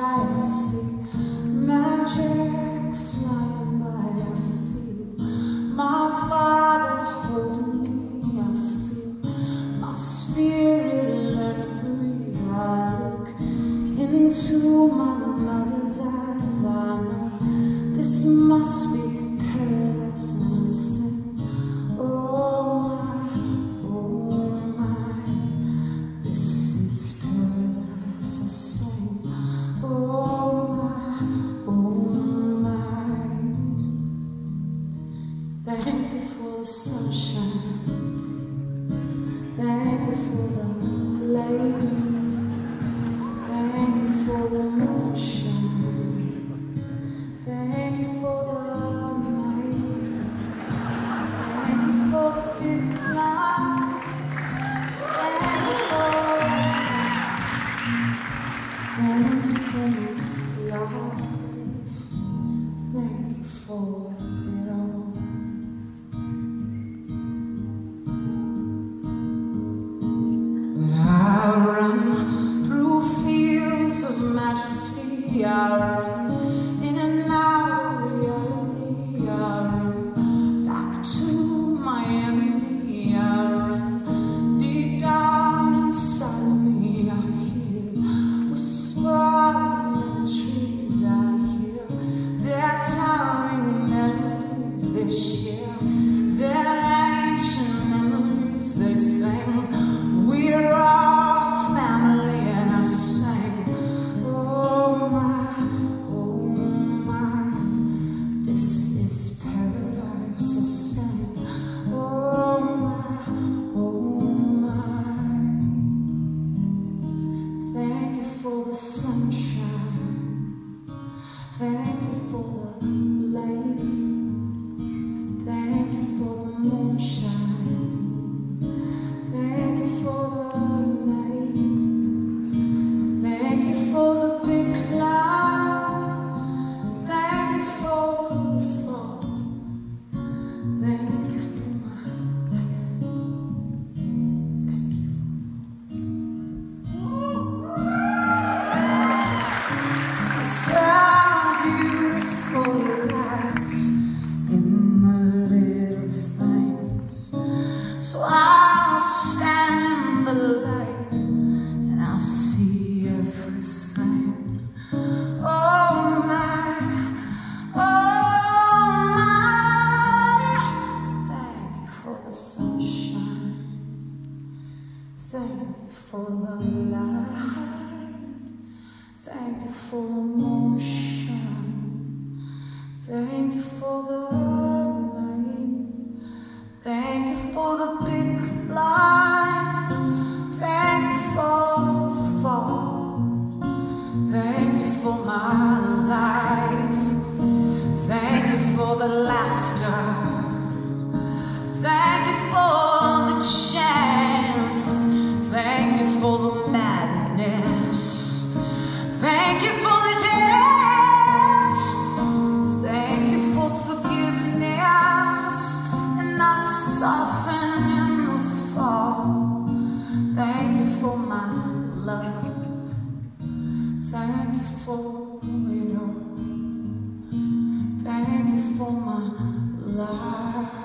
I see magic flying by. I feel my father holding me. I feel my spirit let breathe. I look into my for it. But I run through fields of majesty. I run moonshine. heart.